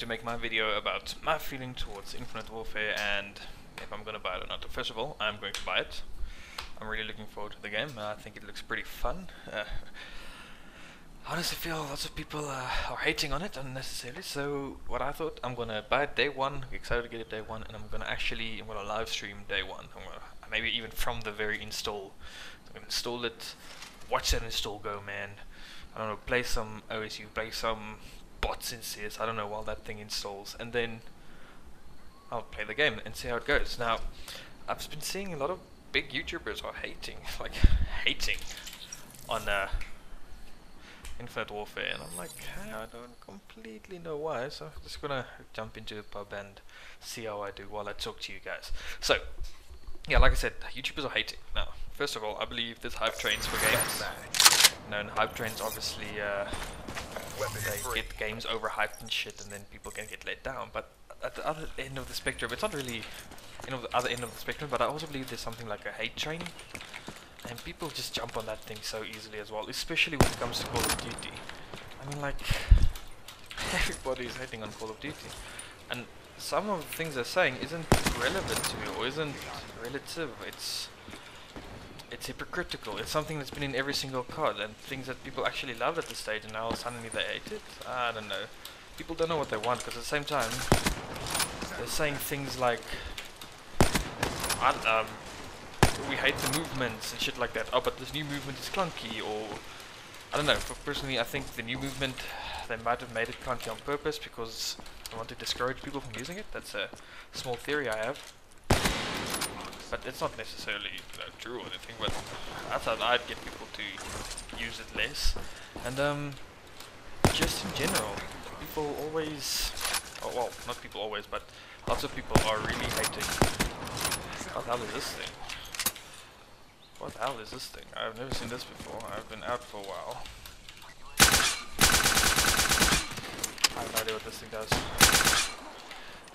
to make my video about my feeling towards Infinite Warfare and if I'm gonna buy it or not. First of all, I'm going to buy it. I'm really looking forward to the game. I think it looks pretty fun. Uh, honestly feel lots of people uh, are hating on it unnecessarily, so what I thought, I'm gonna buy it day one, excited to get it day one, and I'm gonna actually, I'm gonna live stream day one. I'm gonna, maybe even from the very install. I'm gonna install it, watch that install go, man. I don't know, play some OSU, play some bots in CS, I don't know, while that thing installs, and then I'll play the game and see how it goes. Now, I've been seeing a lot of big YouTubers are hating, like, hating on uh, Infinite Warfare, and I'm like, hey, I don't completely know why, so I'm just gonna jump into the pub and see how I do while I talk to you guys. So, yeah, like I said, YouTubers are hating. Now, first of all, I believe there's hype trains for games. You know, and hype trains obviously, uh, they get games overhyped and shit, and then people can get let down. But at the other end of the spectrum, it's not really, you know, the other end of the spectrum, but I also believe there's something like a hate train. And people just jump on that thing so easily as well, especially when it comes to Call of Duty. I mean, like, everybody is hating on Call of Duty. And some of the things they're saying isn't relevant to me, or isn't relative. It's it's hypocritical. It's something that's been in every single COD, and things that people actually love at this stage, and now suddenly they hate it. I don't know. People don't know what they want, because at the same time, they're saying things like, um, we hate the movements and shit like that. Oh, but this new movement is clunky, or I don't know. Personally, I think the new movement they might have made it clunky on purpose because they want to discourage people from using it. That's a small theory I have but it's not necessarily true or anything, but I thought I'd get people to use it less. And um, just in general, people always, oh, well, not people always, but lots of people are really hating. What the hell is this thing? What the hell is this thing? I've never seen this before. I've been out for a while. I have no idea what this thing does.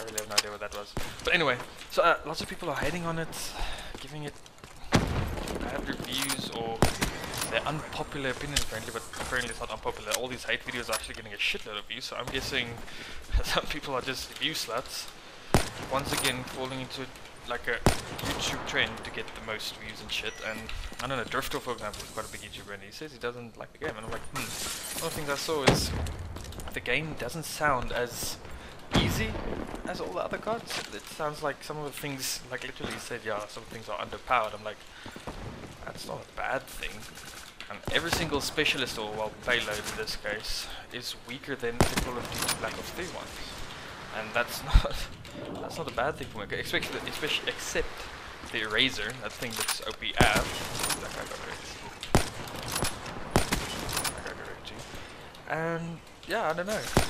I really have no idea what that was. But anyway, so uh, lots of people are hating on it, giving it bad reviews or their unpopular opinions apparently, but apparently it's not unpopular. All these hate videos are actually getting a shitload of views, so I'm guessing some people are just view sluts. Once again, falling into like a YouTube trend to get the most views and shit. And I don't know, Drifter for example is quite a big YouTuber and he says he doesn't like the game. And I'm like, hmm. One of the things I saw is the game doesn't sound as easy as all the other cards. It sounds like some of the things, like literally said, yeah, some things are underpowered. I'm like, that's not a bad thing. And every single specialist, or well, payload in this case, is weaker than the Call of Duty Black Ops 3 ones. And that's not that's not a bad thing for me, especially, especially except the Eraser, that thing that's OP got That guy got And yeah, I don't know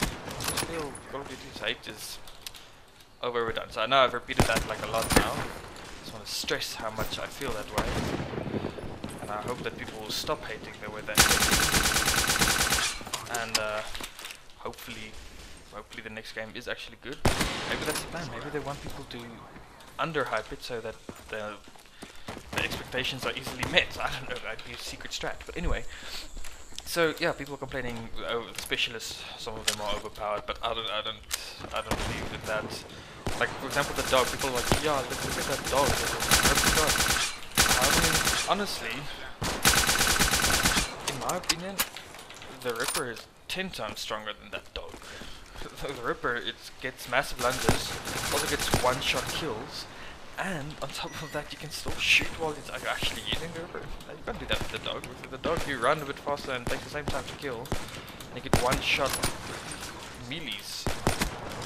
feel Call of Duty's hate is overdone. So I know I've repeated that like a lot now. Just want to stress how much I feel that way. And I hope that people will stop hating the way they And uh, hopefully, hopefully the next game is actually good. Maybe that's the plan. Maybe they want people to underhype it so that the, the expectations are easily met. I don't know, that'd be a secret strat. But anyway, so yeah, people are complaining the specialists. Some of them are overpowered, but I don't, I don't, I don't believe in that. Like for example, the dog. People are like, yeah, look, look at that dog. What's the dog? I mean, honestly, in my opinion, the Ripper is ten times stronger than that dog. the Ripper, it gets massive lunges, also gets one-shot kills, and on top of that, you can still shoot while it's actually using the Ripper. You can't do that with the dog. With the dog, you run a bit faster and take the same time to kill. And you get one shot melees.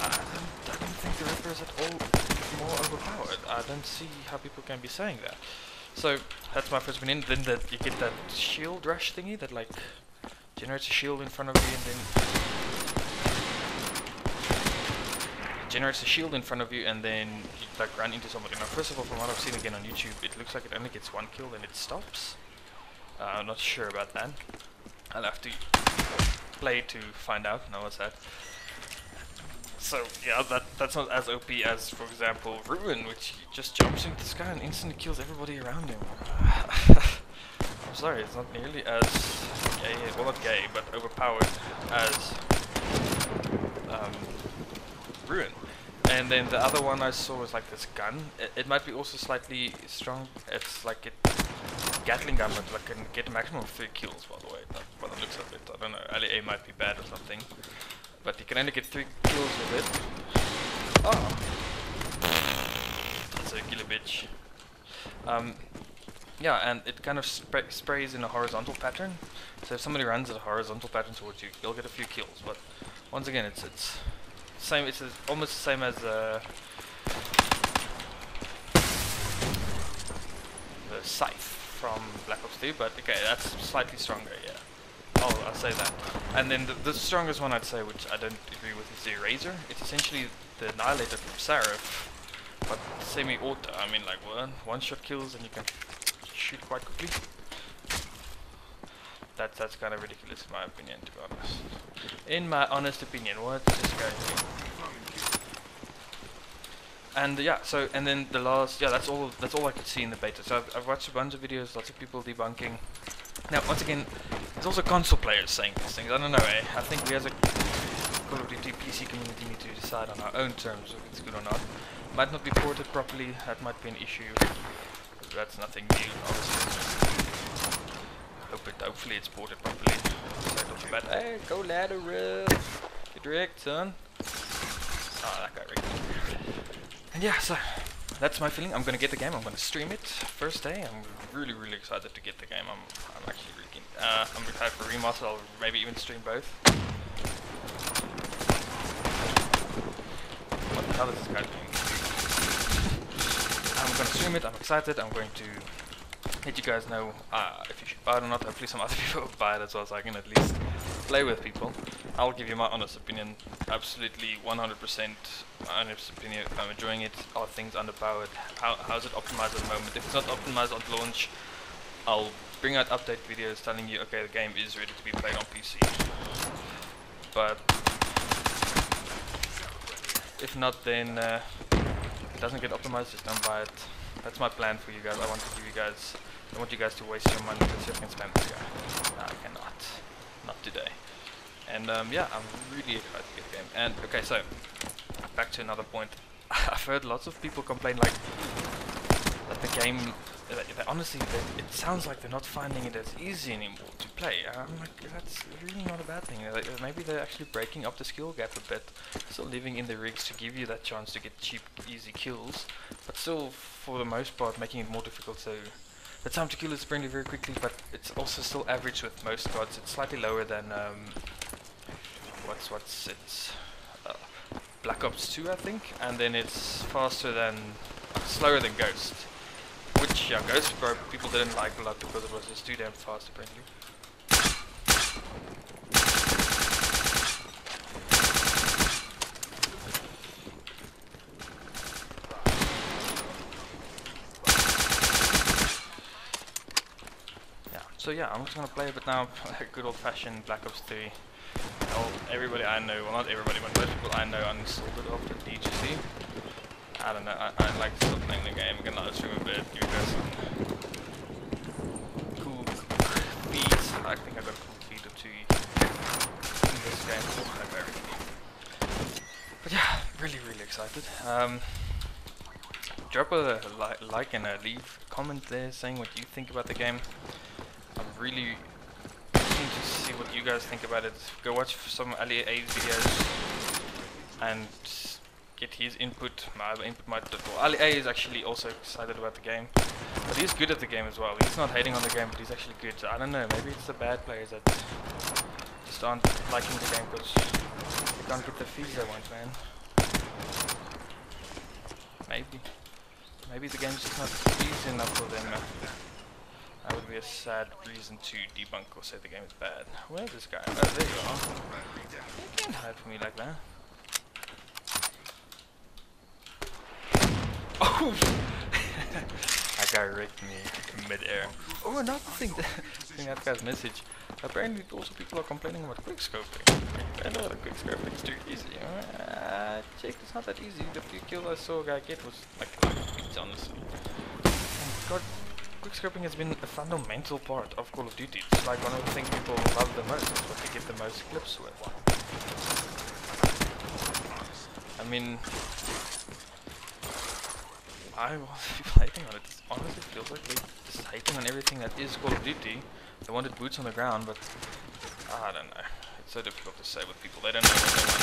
Ah, I don't, I don't think the Ripper is at all more overpowered. I don't see how people can be saying that. So, that's my first opinion. Then that you get that shield rush thingy that like generates a shield in front of you and then generates a shield in front of you and then you like run into somebody. Now first of all from what I've seen again on YouTube it looks like it only gets one kill then it stops. Uh, I'm not sure about that. I'll have to play to find out. No, what's that? So yeah, that that's not as OP as, for example, Ruin, which just jumps into the sky and instantly kills everybody around him. I'm sorry, it's not nearly as gay, well not gay, but overpowered as um, Ruin. And then the other one I saw was like this gun. It, it might be also slightly strong. It's like it Gatling gun, but like can get a maximum of three kills. By the way, not by the looks of it. I don't know. LEA might be bad or something, but you can only get three kills with it. Oh, that's a killer bitch. Um, yeah, and it kind of spray sprays in a horizontal pattern. So if somebody runs a horizontal pattern towards you, you'll get a few kills. But once again, it's it's same. It's almost the same as uh, the scythe from Black Ops 2. But okay, that's slightly stronger. Yeah. Oh, I'll say that. And then the, the strongest one I'd say, which I don't agree with, is the Eraser. It's essentially the Annihilator from Seraph, but semi-auto. I mean, like one one-shot kills and you can shoot quite quickly. That's that's kind of ridiculous in my opinion, to be honest. In my honest opinion, what's this guy doing? And yeah, so and then the last, yeah, that's all. That's all I could see in the beta. So I've, I've watched a bunch of videos, lots of people debunking. Now, once again, there's also console players saying these things. I don't know, eh? I think we as a Call of Duty PC community need to decide on our own terms if it's good or not. Might not be ported properly. That might be an issue. That's nothing new, obviously. Hope it, hopefully it's ported properly. Right bat. Hey, go ladder up. Get wrecked, son. Oh, that guy wrecked. And yeah, so that's my feeling. I'm gonna get the game. I'm gonna stream it first day. I'm really, really excited to get the game. I'm, I'm actually really keen. Uh, I'm excited for remaster. I'll maybe even stream both. What the hell is this guy doing? I'm gonna stream it. I'm excited. I'm going to let you guys know uh, if you should buy it or not. Hopefully, some other people will buy it as well, so I can at least play with people. I'll give you my honest opinion. Absolutely 100% honest opinion. I'm enjoying it, are things underpowered? How how's it optimized at the moment? If it's not optimized on launch, I'll bring out update videos telling you, okay, the game is ready to be played on PC. But if not, then uh, doesn't get optimized, just don't buy it. That's my plan for you guys. I want to give you guys. I want you guys to waste your money because you can spam this guy. No, I cannot. Not today. And um, yeah, I'm really excited to get the game. And okay, so back to another point. I've heard lots of people complain like that the game. Honestly, it sounds like they're not finding it as easy anymore to play. I'm like, that's really not a bad thing. Like, maybe they're actually breaking up the skill gap a bit, still living in the rigs to give you that chance to get cheap, easy kills, but still, for the most part, making it more difficult. So the time to kill is apparently very quickly, but it's also still average with most gods. It's slightly lower than um, what's what's it's uh, Black Ops 2, I think, and then it's faster than slower than Ghost. Which yeah, Ghost people didn't like a lot because it was just too damn fast apparently. Yeah, so yeah, I'm just gonna play a bit now, good old fashioned Black Ops 3. Well, everybody I know, well not everybody, but most people I know uninstalled it off after DGC. I don't know, I, I like to stop playing the game, I'm gonna stream a bit, you guys some cool feeds. I think I got a cool feed or two in this game, I have everything. But yeah, really, really excited. Um, drop a li like and a leave comment there saying what you think about the game. I'm really keen to see what you guys think about it. Go watch some LEA's videos and get his input. My input might well, LEA is actually also excited about the game. But he's good at the game as well. He's not hating on the game, but he's actually good. So I don't know, maybe it's the bad players that just aren't liking the game because they can't get the fees they want, man. Maybe. Maybe the game's just not easy enough for them. That would be a sad reason to debunk or say the game is bad. Where's this guy? Oh, there you are. You can't hide from me like that. Oh! that guy rigged me mid-air. Oh, another thing, that, thing that guy's message. Apparently also people are complaining about quickscoping. I know that quickscoping is too easy. Uh, check, it's not that easy. The few kills I saw a guy get was like, beats honestly. God quickscoping has been a fundamental part of Call of Duty. It's like one of the things people love the most. It's what they get the most clips with. I mean, I was people hating on it. It honestly feels like they're just hating on everything that is Call of Duty. They wanted boots on the ground, but I don't know. It's so difficult to say with people. They don't know what they want.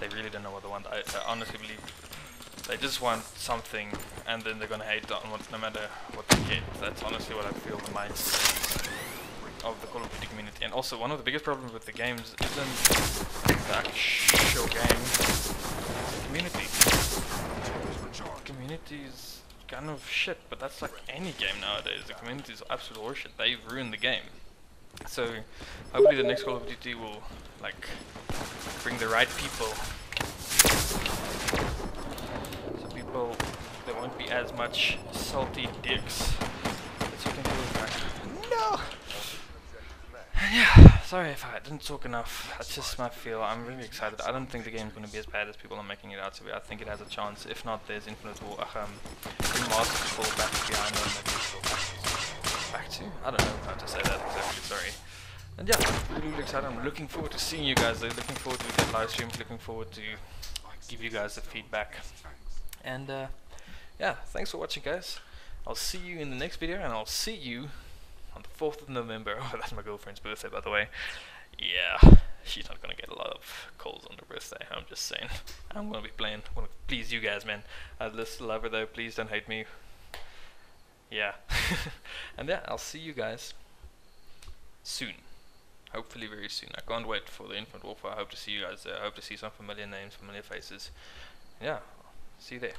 They really don't know what they want. I, I honestly believe they just want something, and then they're gonna hate on what, no matter what they get. That's honestly what I feel the mindset of the Call of Duty community. And also, one of the biggest problems with the games isn't the actual game, the community. Community is kind of shit, but that's like any game nowadays. The community is absolute horseshit. They've ruined the game. So, hopefully the next Call of Duty will, like, bring the right people. So people, there won't be as much salty dicks. Can do. No! Yeah, sorry if I didn't talk enough. That's just my feel. I'm really excited. I don't think the game's going to be as bad as people are making it out to be. I think it has a chance. If not, there's Infinite War. Uh, um, Masters fall back behind them. Back to? I don't know how to say that exactly. Sorry. And yeah, really, really excited. I'm looking forward to seeing you guys. Looking forward to the live streams. Looking forward to give you guys the feedback. And uh, yeah, thanks for watching, guys. I'll see you in the next video, and I'll see you on the 4th of November. Oh, that's my girlfriend's birthday, by the way. Yeah, she's not gonna get a lot of calls on her birthday. I'm just saying. I'm gonna be playing. I'm gonna please you guys, man. I just love her though. Please don't hate me. Yeah. and yeah, I'll see you guys soon. Hopefully very soon. I can't wait for the Infinite Warfare. I hope to see you guys there. I hope to see some familiar names, familiar faces. Yeah, see you there.